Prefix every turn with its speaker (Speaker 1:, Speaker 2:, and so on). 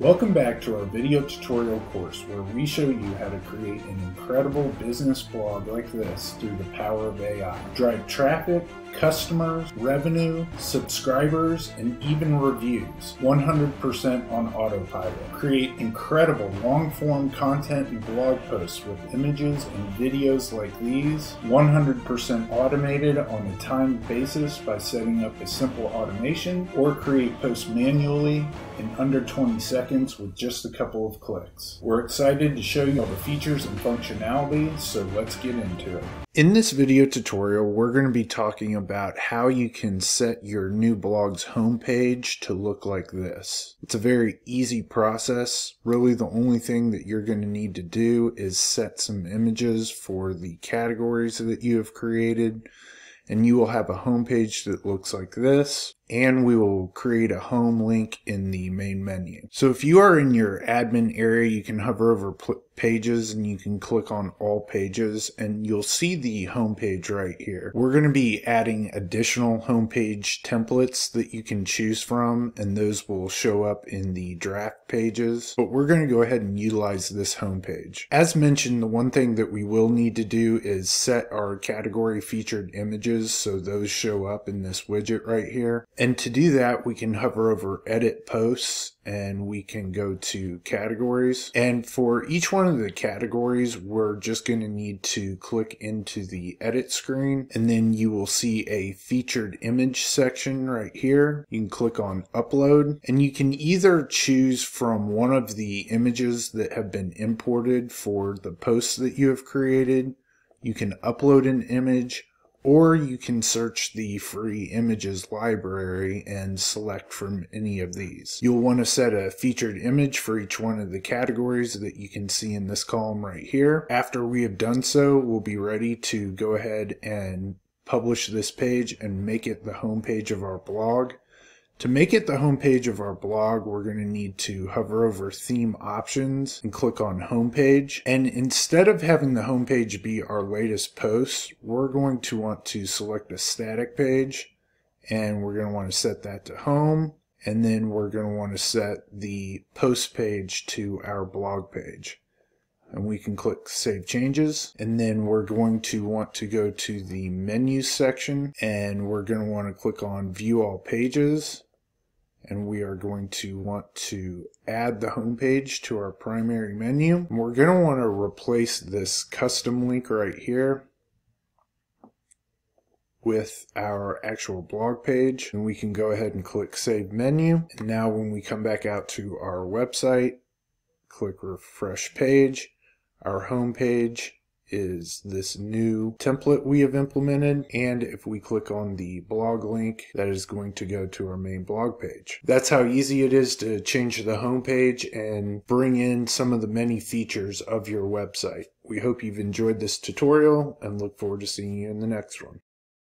Speaker 1: Welcome back to our video tutorial course where we show you how to create an incredible business blog like this through the power of AI. Drive traffic, customers, revenue, subscribers, and even reviews 100% on autopilot. Create incredible long form content and blog posts with images and videos like these 100% automated on a timed basis by setting up a simple automation or create posts manually in under 20 seconds with just a couple of clicks. We're excited to show you all the features and functionality, so let's get into it. In this video tutorial, we're going to be talking about how you can set your new blog's homepage to look like this. It's a very easy process. Really the only thing that you're going to need to do is set some images for the categories that you have created and you will have a homepage that looks like this and we will create a home link in the main menu. So if you are in your admin area, you can hover over pages and you can click on all pages and you'll see the home page right here. We're going to be adding additional home page templates that you can choose from and those will show up in the draft pages, but we're going to go ahead and utilize this home page. As mentioned, the one thing that we will need to do is set our category featured images so those show up in this widget right here. And to do that, we can hover over edit posts and we can go to categories. And for each one of the categories, we're just going to need to click into the edit screen and then you will see a featured image section right here. You can click on upload and you can either choose from one of the images that have been imported for the posts that you have created. You can upload an image or you can search the free images library and select from any of these. You'll want to set a featured image for each one of the categories that you can see in this column right here. After we have done so, we'll be ready to go ahead and publish this page and make it the home page of our blog. To make it the homepage of our blog, we're going to need to hover over theme options and click on homepage. And instead of having the homepage be our latest post, we're going to want to select a static page and we're going to want to set that to home. And then we're going to want to set the post page to our blog page and we can click save changes and then we're going to want to go to the menu section and we're going to want to click on view all pages and we are going to want to add the home page to our primary menu. And we're going to want to replace this custom link right here with our actual blog page and we can go ahead and click save menu and now when we come back out to our website click refresh page our home page is this new template we have implemented and if we click on the blog link that is going to go to our main blog page. That's how easy it is to change the home page and bring in some of the many features of your website. We hope you've enjoyed this tutorial and look forward to seeing you in the next one.